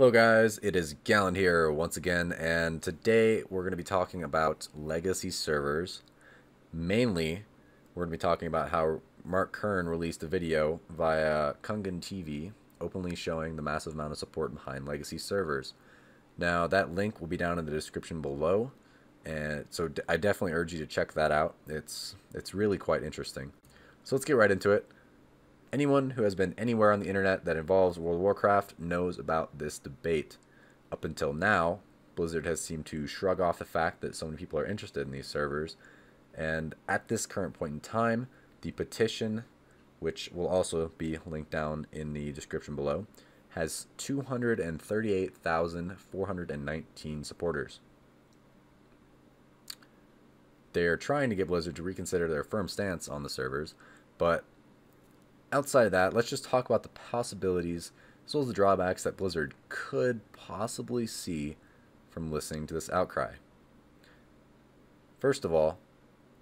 Hello guys, it is Gallond here once again, and today we're going to be talking about legacy servers. Mainly, we're going to be talking about how Mark Kern released a video via Kungen TV, openly showing the massive amount of support behind legacy servers. Now, that link will be down in the description below, and so I definitely urge you to check that out. It's it's really quite interesting. So let's get right into it. Anyone who has been anywhere on the internet that involves World of Warcraft knows about this debate. Up until now, Blizzard has seemed to shrug off the fact that so many people are interested in these servers, and at this current point in time, the petition, which will also be linked down in the description below, has 238,419 supporters. They're trying to get Blizzard to reconsider their firm stance on the servers, but outside of that, let's just talk about the possibilities as well as the drawbacks that Blizzard could possibly see from listening to this outcry. First of all,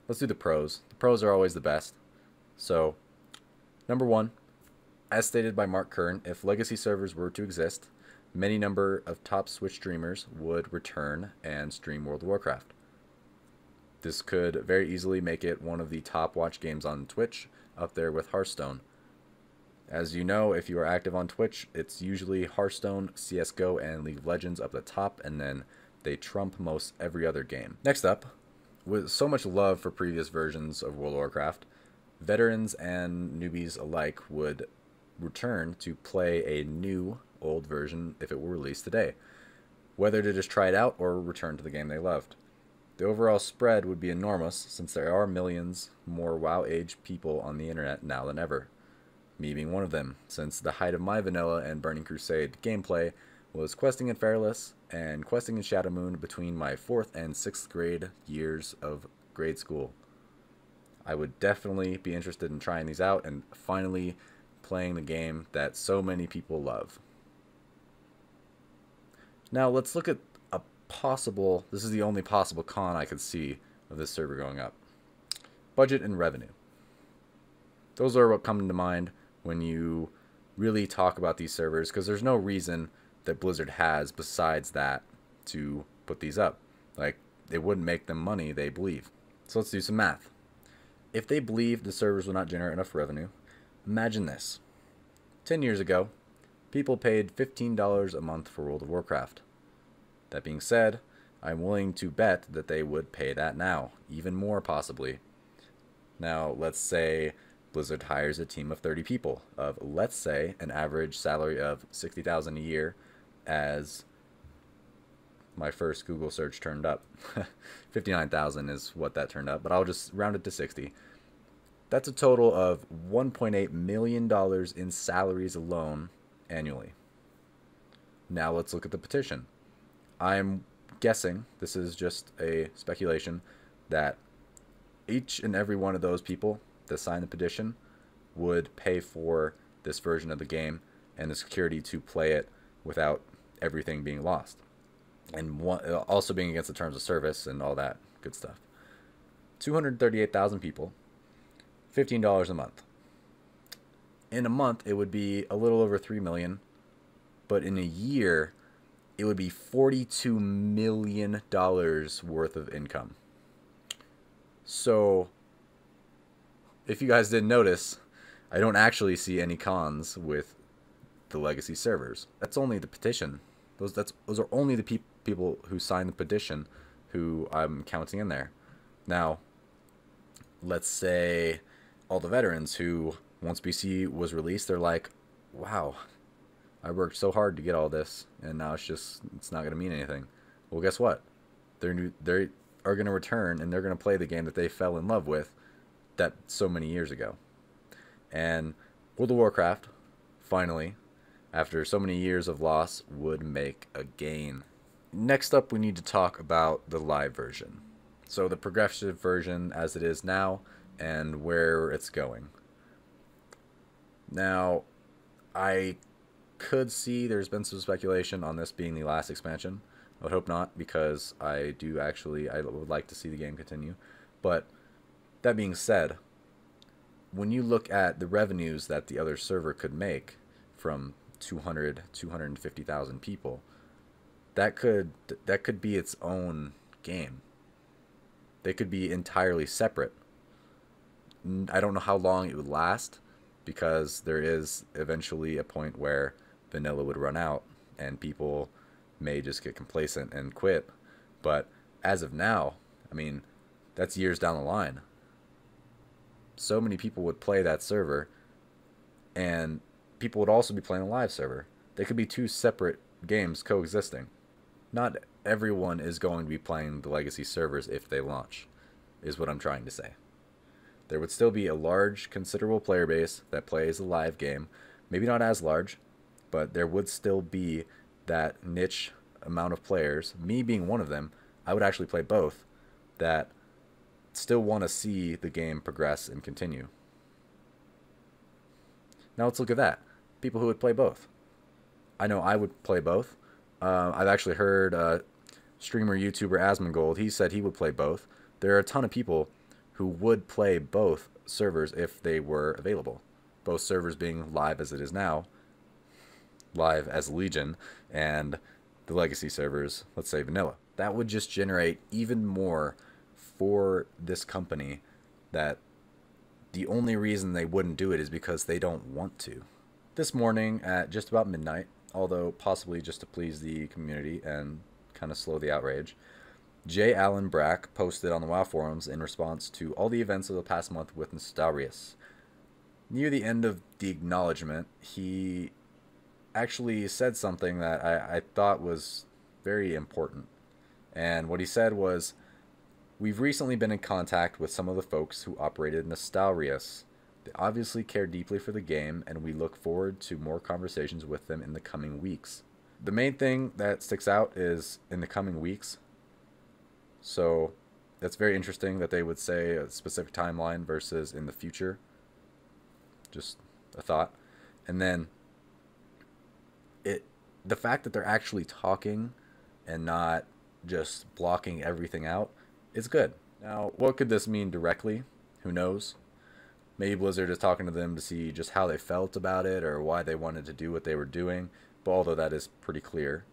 let's do the pros. The pros are always the best. So, number one, as stated by Mark Kern, if legacy servers were to exist, many number of top Twitch streamers would return and stream World of Warcraft. This could very easily make it one of the top watch games on Twitch, up there with Hearthstone. As you know, if you are active on Twitch, it's usually Hearthstone, CSGO, and League of Legends up the top, and then they trump most every other game. Next up, with so much love for previous versions of World of Warcraft, veterans and newbies alike would return to play a new old version if it were released today, whether to just try it out or return to the game they loved. The overall spread would be enormous since there are millions more WoW age people on the internet now than ever me being one of them, since the height of my vanilla and Burning Crusade gameplay was questing in Feralas and questing in Shadowmoon between my 4th and 6th grade years of grade school. I would definitely be interested in trying these out and finally playing the game that so many people love. Now let's look at a possible, this is the only possible con I could see of this server going up. Budget and revenue. Those are what come to mind when you really talk about these servers because there's no reason that Blizzard has besides that to put these up. Like, it wouldn't make them money, they believe. So let's do some math. If they believe the servers will not generate enough revenue, imagine this. 10 years ago, people paid $15 a month for World of Warcraft. That being said, I'm willing to bet that they would pay that now, even more possibly. Now, let's say Blizzard hires a team of 30 people of, let's say, an average salary of 60000 a year as my first Google search turned up. 59,000 is what that turned up, but I'll just round it to 60. That's a total of $1.8 million in salaries alone annually. Now let's look at the petition. I'm guessing, this is just a speculation, that each and every one of those people that sign the petition would pay for this version of the game and the security to play it without everything being lost. And one, also being against the terms of service and all that good stuff. 238,000 people, $15 a month. In a month, it would be a little over 3 million, but in a year, it would be $42 million worth of income. So if you guys didn't notice, I don't actually see any cons with the legacy servers. That's only the petition. Those that's those are only the pe people who signed the petition who I'm counting in there. Now, let's say all the veterans who once BC was released, they're like, "Wow, I worked so hard to get all this, and now it's just it's not going to mean anything." Well, guess what? They're new, they are going to return and they're going to play the game that they fell in love with that so many years ago. And World of Warcraft, finally, after so many years of loss, would make a gain. Next up, we need to talk about the live version. So, the progressive version as it is now and where it's going. Now, I could see there's been some speculation on this being the last expansion. I would hope not, because I do actually, I would like to see the game continue. But that being said, when you look at the revenues that the other server could make from 200 250,000 people that could that could be its own game. They could be entirely separate. I don't know how long it would last because there is eventually a point where vanilla would run out and people may just get complacent and quit. But as of now I mean that's years down the line so many people would play that server and people would also be playing a live server. They could be two separate games coexisting. Not everyone is going to be playing the legacy servers if they launch, is what I'm trying to say. There would still be a large, considerable player base that plays a live game. Maybe not as large, but there would still be that niche amount of players, me being one of them, I would actually play both, that still want to see the game progress and continue. Now let's look at that. People who would play both. I know I would play both. Uh, I've actually heard uh, streamer, YouTuber Asmongold, he said he would play both. There are a ton of people who would play both servers if they were available. Both servers being live as it is now, live as Legion, and the legacy servers, let's say vanilla. That would just generate even more for this company that the only reason they wouldn't do it is because they don't want to. This morning at just about midnight, although possibly just to please the community and kind of slow the outrage, J. Allen Brack posted on the WoW forums in response to all the events of the past month with Nostalrius. Near the end of the acknowledgement, he actually said something that I, I thought was very important. And what he said was, We've recently been in contact with some of the folks who operated Nostalrius. They obviously care deeply for the game, and we look forward to more conversations with them in the coming weeks. The main thing that sticks out is in the coming weeks. So that's very interesting that they would say a specific timeline versus in the future. Just a thought. And then it the fact that they're actually talking and not just blocking everything out is good. Now, what could this mean directly? Who knows? Maybe Blizzard is talking to them to see just how they felt about it or why they wanted to do what they were doing. But although that is pretty clear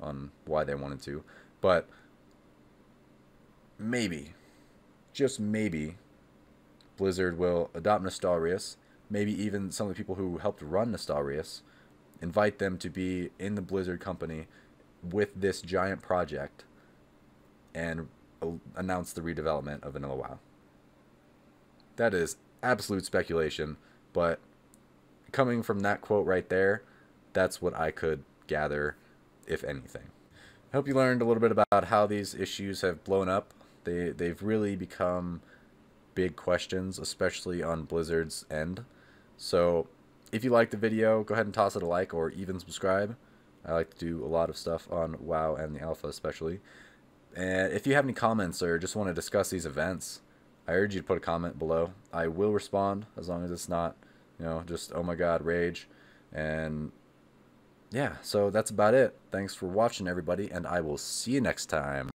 on why they wanted to. But maybe, just maybe, Blizzard will adopt Nostalrius. Maybe even some of the people who helped run Nostalrius invite them to be in the Blizzard company with this giant project and announce the redevelopment of Vanilla WoW. That is absolute speculation, but coming from that quote right there, that's what I could gather, if anything. I hope you learned a little bit about how these issues have blown up. They they've really become big questions, especially on Blizzard's end. So, if you liked the video, go ahead and toss it a like or even subscribe. I like to do a lot of stuff on WoW and the Alpha, especially. And if you have any comments or just want to discuss these events, I urge you to put a comment below. I will respond as long as it's not, you know, just oh my god, rage. And yeah, so that's about it. Thanks for watching, everybody, and I will see you next time.